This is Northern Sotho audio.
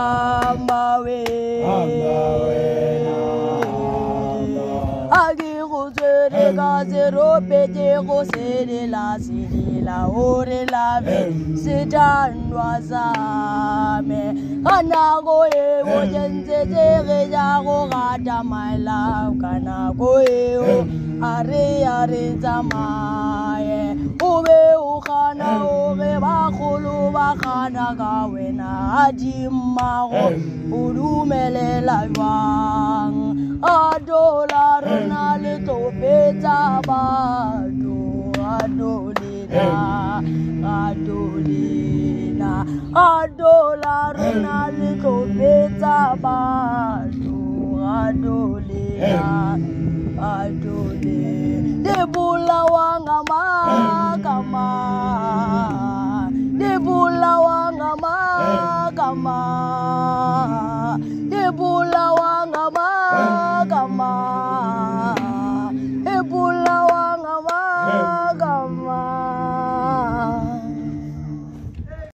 amawe a ke go tswere ka serope tše go sedela sedela o re labe setannwa sa me. Ka nako eo tše ntse tšege tša go gata maelao ka nako eo a re a re tsamaya. O be o gana o ge bagolo ba gana ka wena a dimmago. O dumelela jwang? A dola rena le tlopetsa batho a dolena a dolena a dola rena le tlopetsa batho a dolena Yebul